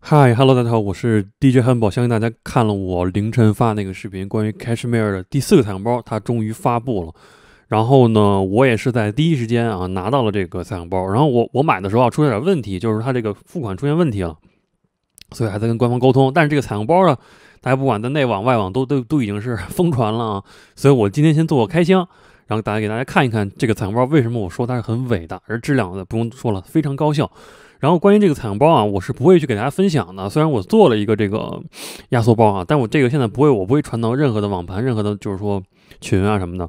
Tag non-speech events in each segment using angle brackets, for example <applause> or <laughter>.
嗨，Hello，大家好，我是 DJ 汉堡。相信大家看了我凌晨发那个视频，关于 Cashmere 的第四个彩虹包，它终于发布了。然后呢，我也是在第一时间啊拿到了这个彩虹包。然后我我买的时候啊出了点问题，就是它这个付款出现问题了，所以还在跟官方沟通。但是这个彩虹包呢，大家不管在内网外网都都都已经是 <laughs> 疯传了啊。所以我今天先做个开箱，然后大家给大家看一看这个彩虹包为什么我说它是很伟大，而质量的不用说了，非常高效。然后关于这个彩虹包啊，我是不会去给大家分享的。虽然我做了一个这个压缩包啊，但我这个现在不会，我不会传到任何的网盘、任何的，就是说群啊什么的。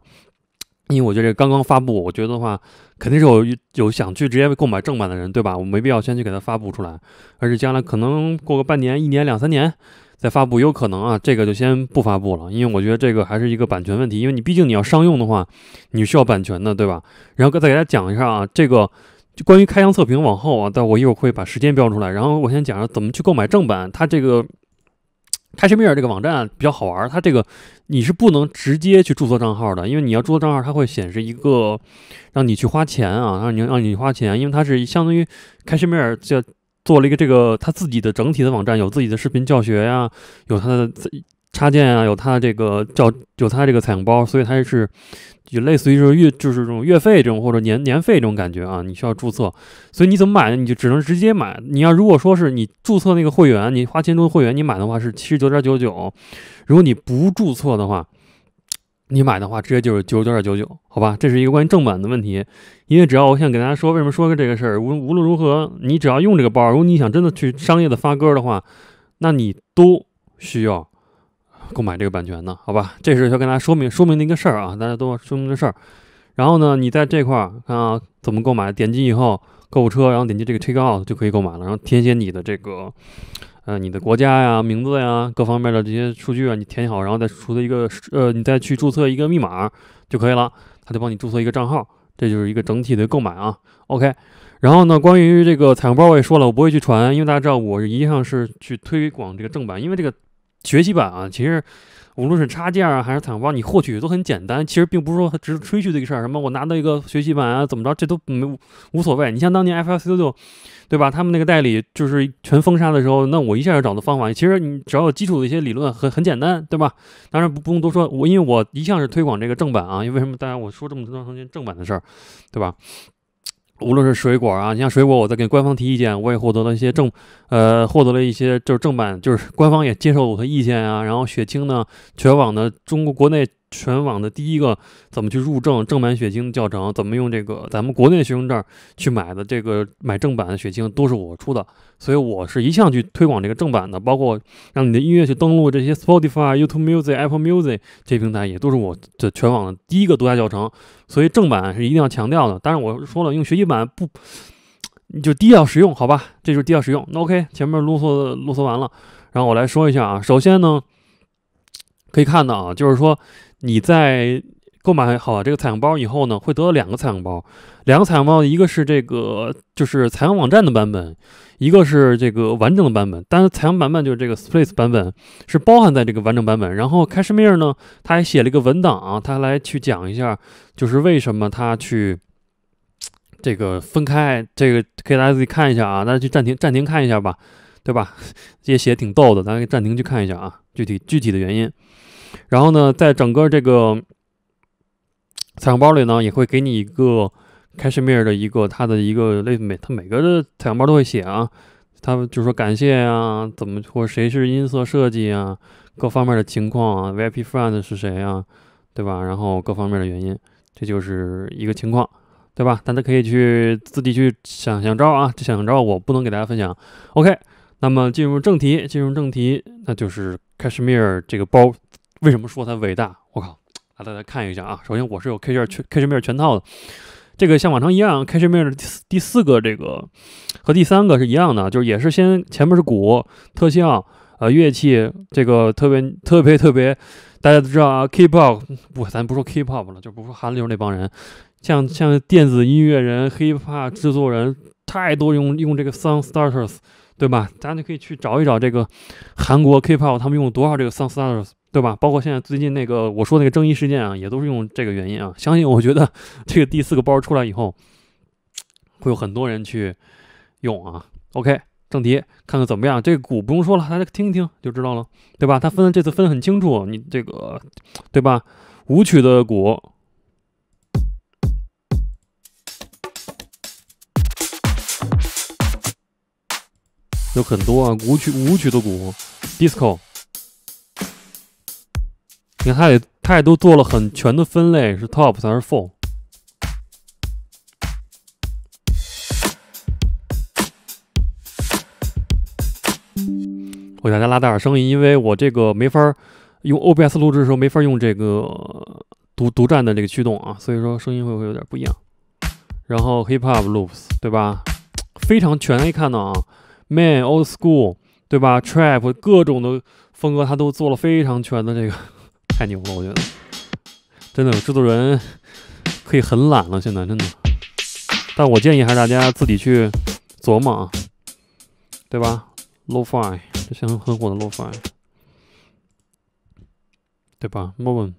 因为我觉得这刚刚发布，我觉得的话，肯定是有有想去直接购买正版的人，对吧？我没必要先去给它发布出来，而且将来可能过个半年、一年、两三年再发布，有可能啊，这个就先不发布了。因为我觉得这个还是一个版权问题，因为你毕竟你要商用的话，你需要版权的，对吧？然后再给大家讲一下啊，这个。就关于开箱测评，往后啊，但我一会儿会把时间标出来。然后我先讲怎么去购买正版。它这个开什米尔这个网站比较好玩，它这个你是不能直接去注册账号的，因为你要注册账号，它会显示一个让你去花钱啊，让你让你花钱，因为它是相当于开什米尔就做了一个这个他自己的整体的网站，有自己的视频教学呀，有它的插件啊，有它这个叫有它这个彩虹包，所以它是。就类似于说月，就是这种月费这种或者年年费这种感觉啊，你需要注册，所以你怎么买呢？你就只能直接买。你要如果说是你注册那个会员，你花钱中会员，你买的话是七十九点九九。如果你不注册的话，你买的话直接就是九十九点九九，好吧？这是一个关于正版的问题。因为只要我想给大家说，为什么说个这个事儿？无无论如何，你只要用这个包，如果你想真的去商业的发歌的话，那你都需要。购买这个版权的，好吧，这是要跟大家说明说明的一个事儿啊，大家都要说明的事儿。然后呢，你在这块儿看啊，怎么购买？点击以后，购物车，然后点击这个 check out 就可以购买了。然后填写你的这个，呃，你的国家呀、名字呀、各方面的这些数据啊，你填写好，然后再输的一个，呃，你再去注册一个密码就可以了，他就帮你注册一个账号。这就是一个整体的购买啊。OK，然后呢，关于这个彩虹包我也说了，我不会去传，因为大家知道我一向是去推广这个正版，因为这个。学习版啊，其实无论是插件啊还是彩虹包，你获取都很简单。其实并不是说只是吹嘘这个事儿，什么我拿到一个学习版啊，怎么着，这都没无所谓。你像当年 fs 六对吧？他们那个代理就是全封杀的时候，那我一下就找到方法。其实你只要有基础的一些理论，很很简单，对吧？当然不不用多说，我因为我一向是推广这个正版啊。因为为什么大家我说这么多时间正版的事儿，对吧？无论是水果啊，你像水果，我在给官方提意见，我也获得了一些正，呃，获得了一些就是正版，就是官方也接受我的意见啊。然后血清呢，全网的中国国内。全网的第一个怎么去入证正版血清教程，怎么用这个咱们国内的学生证去买的这个买正版的血清都是我出的，所以我是一向去推广这个正版的，包括让你的音乐去登录这些 Spotify、YouTube Music、Apple Music 这些平台，也都是我的全网的第一个独家教程，所以正版是一定要强调的。当然我说了，用学习版不，你就低调使用，好吧？这就是低调使用。那 OK，前面啰嗦啰嗦完了，然后我来说一下啊，首先呢，可以看到啊，就是说。你在购买好这个彩虹包以后呢，会得到两个彩虹包，两个彩虹包，一个是这个就是采样网站的版本，一个是这个完整的版本。但是采样版本就是这个 Splits 版本是包含在这个完整版本。然后 Cashmere 呢，他还写了一个文档啊，他来去讲一下，就是为什么他去这个分开，这个可以大家自己看一下啊，大家去暂停暂停看一下吧，对吧？这些写挺逗的，大家暂停去看一下啊，具体具体的原因。然后呢，在整个这个彩虹包里呢，也会给你一个 Cashmere 的一个它的一个类每它每个的彩虹包都会写啊，他们就说感谢啊，怎么或谁是音色设计啊，各方面的情况啊，VIP friend 是谁啊，对吧？然后各方面的原因，这就是一个情况，对吧？大家可以去自己去想想招啊，这想想招我不能给大家分享。OK，那么进入正题，进入正题，那就是 Cashmere 这个包。为什么说它伟大？我靠，来大家看一下啊！首先我是有 K 线全 K 线面全套的，这个像往常一样，K 线面的第第四个这个和第三个是一样的，就是也是先前面是鼓特效，呃乐器这个特别特别特别，大家都知道啊，K-pop 不，咱不说 K-pop 了，就不说韩流那帮人，像像电子音乐人、Hip-hop 制作人，太多用用这个 Sound Starters，对吧？大家就可以去找一找这个韩国 K-pop 他们用了多少这个 Sound Starters。对吧？包括现在最近那个我说那个争议事件啊，也都是用这个原因啊。相信我觉得 <laughs> 这个第四个包出来以后，会有很多人去用啊。OK，正题，看看怎么样。这个鼓不用说了，大家听一听就知道了，对吧？他分这次分的很清楚，你这个，对吧？舞曲的鼓有很多啊，舞曲舞曲的鼓，disco。你看，他也他也都做了很全的分类，是 top 还是 full？我给大家拉大点声音，因为我这个没法用 OBS 录制的时候没法用这个独独占的这个驱动啊，所以说声音会不会有点不一样。然后 hip hop loops 对吧？非常全，一看到啊，man old school 对吧？trap 各种的风格，他都做了非常全的这个，太牛了，我觉得真的制作人可以很懒了，现在真的。但我建议还是大家自己去琢磨啊，对吧？Lo-fi。这些很火的 Lo-fi，对吧？Moment，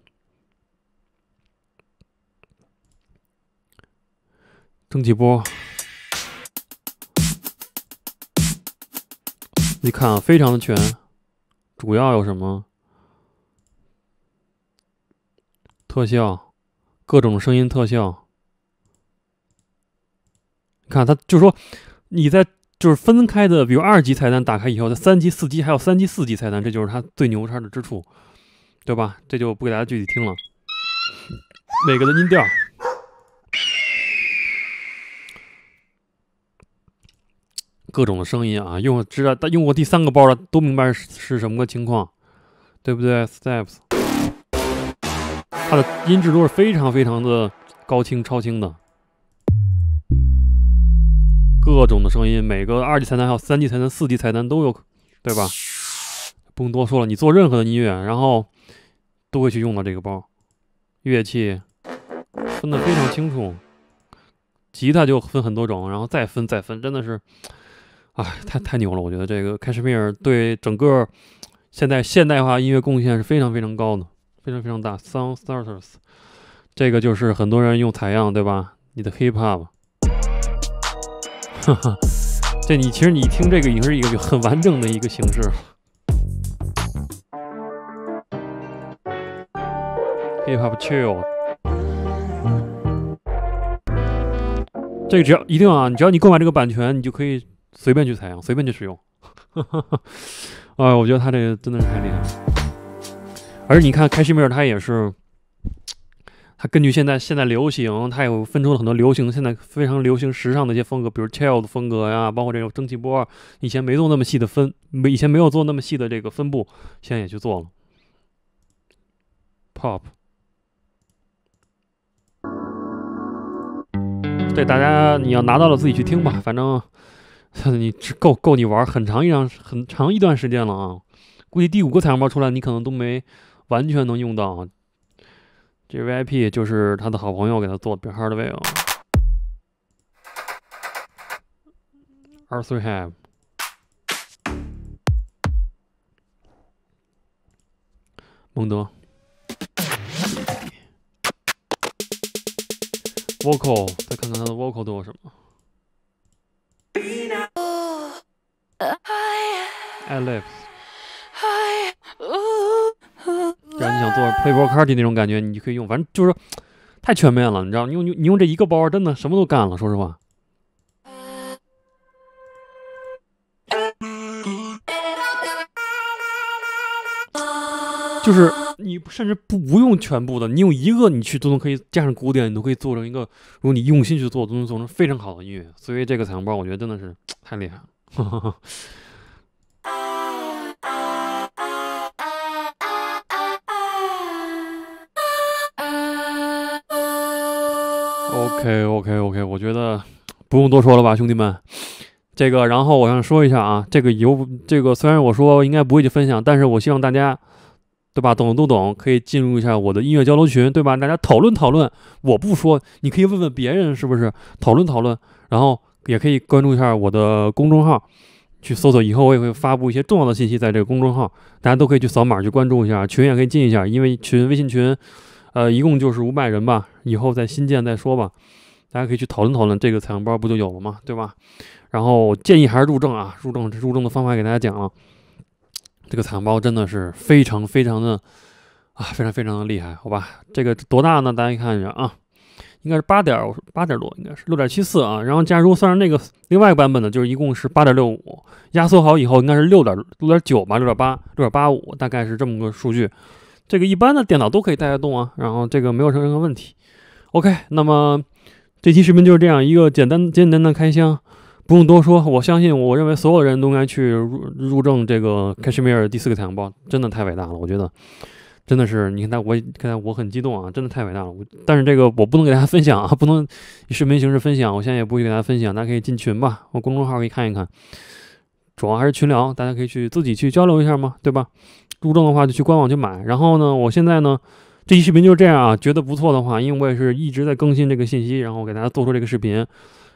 蒸汽波，你看啊，非常的全。主要有什么？特效，各种声音特效。看他，就说你在。就是分开的，比如二级菜单打开以后，在三级、四级还有三级、四级菜单，这就是它最牛叉的之处，对吧？这就不给大家具体听了。每个的音调，各种的声音啊，用知道用过第三个包的都明白是什么个情况，对不对？Steps，它的音质都是非常非常的高清超清的。各种的声音，每个二级菜单还有三级菜单、四级菜单都有，对吧？不用多说了，你做任何的音乐，然后都会去用到这个包。乐器分的非常清楚，吉他就分很多种，然后再分再分，真的是，哎，太太牛了！我觉得这个 Cashmere 对整个现在现代化音乐贡献是非常非常高的，非常非常大。Sound Starters，这个就是很多人用采样，对吧？你的 Hip Hop。哈哈，这你其实你听这个已经是一个很完整的一个形式。Hip Hop Chill，这个只要一定啊，只要你购买这个版权，你就可以随便去采样，随便去使用。哈哈哈，哎，我觉得他这个真的是太厉害了。而你看开西米尔，他也是。它根据现在现在流行，它有分出了很多流行，现在非常流行时尚的一些风格，比如 chill 的风格呀，包括这种蒸汽波，以前没做那么细的分，没以前没有做那么细的这个分布，现在也去做了。pop，这大家你要拿到了自己去听吧，反正 <laughs> 你够够你玩很长一长很长一段时间了啊，估计第五个彩虹包出来，你可能都没完全能用到。这 VIP 就是他的好朋友给他做的 Hardware。Have。蒙德。Vocal，再看看他的 Vocal 都有什么。Ellipse。想做 playboycarty 那种感觉，你就可以用。反正就是太全面了，你知道？你用你用这一个包，真的什么都干了。说实话，就是你甚至不不用全部的，你用一个你去都能可以加上古典，你都可以做成一个。如果你用心去做，都能做成非常好的音乐。所以这个彩虹包，我觉得真的是太厉害了。<laughs> OK OK OK，我觉得不用多说了吧，兄弟们。这个，然后我想说一下啊，这个有这个，虽然我说应该不会去分享，但是我希望大家，对吧？懂的都懂，可以进入一下我的音乐交流群，对吧？大家讨论讨论。我不说，你可以问问别人，是不是？讨论讨论，然后也可以关注一下我的公众号，去搜索。以后我也会发布一些重要的信息在这个公众号，大家都可以去扫码去关注一下。群也可以进一下，因为群微信群。呃，一共就是五百人吧，以后再新建再说吧。大家可以去讨论讨论这个采样包不就有了吗？对吧？然后建议还是入证啊，入证入证的方法给大家讲了。这个采样包真的是非常非常的啊，非常非常的厉害，好吧？这个多大呢？大家看一下啊，应该是八点八点多，应该是六点七四啊。然后假如算上那个另外一个版本的，就是一共是八点六五，压缩好以后应该是六点六点九吧，六点八六点八五，大概是这么个数据。这个一般的电脑都可以带得动啊，然后这个没有任何问题。OK，那么这期视频就是这样一个简单简单的开箱。不用多说，我相信，我认为所有人都应该去入入证这个开什米尔第四个太阳包，真的太伟大了。我觉得真的是，你看他，我看他，我很激动啊，真的太伟大了。但是这个我不能给大家分享啊，不能以视频形式分享。我现在也不会给大家分享，大家可以进群吧，我公众号可以看一看。主要还是群聊，大家可以去自己去交流一下嘛，对吧？入证的话就去官网去买。然后呢，我现在呢，这期视频就是这样啊，觉得不错的话，因为我也是一直在更新这个信息，然后给大家做出这个视频。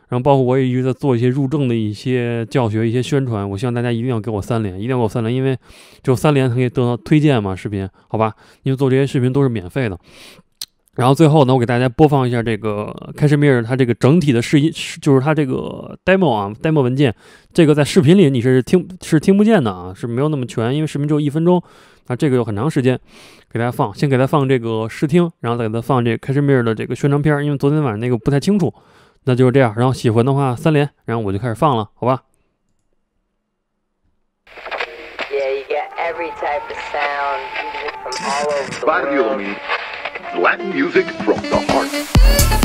然后包括我也一直在做一些入证的一些教学、一些宣传，我希望大家一定要给我三连，一定要给我三连，因为只有三连才可以得到推荐嘛，视频，好吧？因为做这些视频都是免费的。然后最后呢，我给大家播放一下这个 Cashmere 它这个整体的试音，就是它这个 demo 啊，demo 文件，这个在视频里你是听是听不见的啊，是没有那么全，因为视频只有一分钟，那这个有很长时间，给大家放，先给他放这个试听，然后再给他放这 Cashmere 的这个宣传片，因为昨天晚上那个不太清楚，那就是这样，然后喜欢的话三连，然后我就开始放了，好吧。yeah yeah every type of sound me. Latin music from the heart.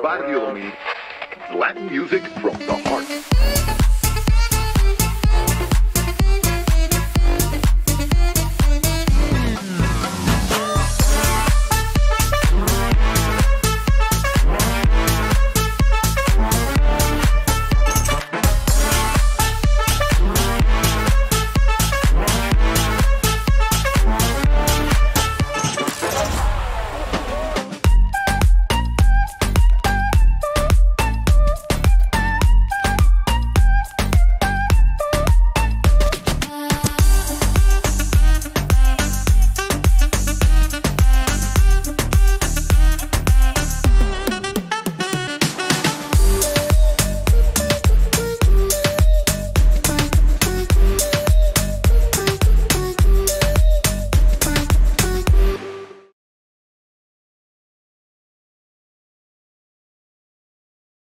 Sparvioli, Latin music from the heart.